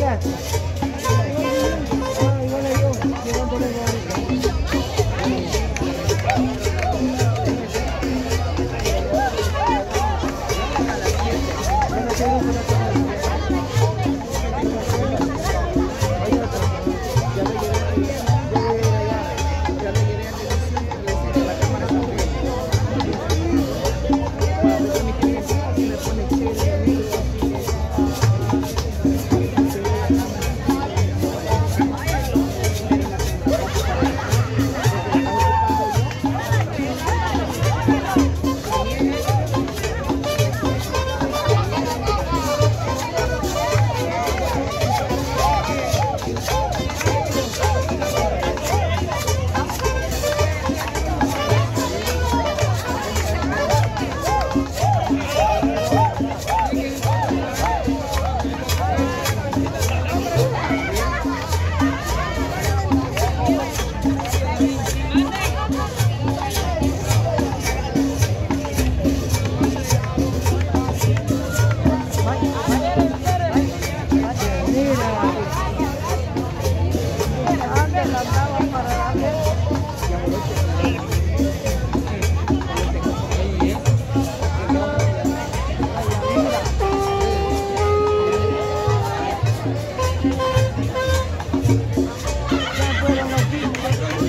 Yeah.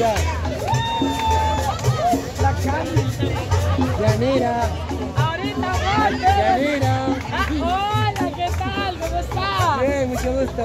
Lo estrenaron. Yanira, Ahorita voy. Yanira. Hola, ¿qué tal? ¿Cómo está? Bien, mucho gusto.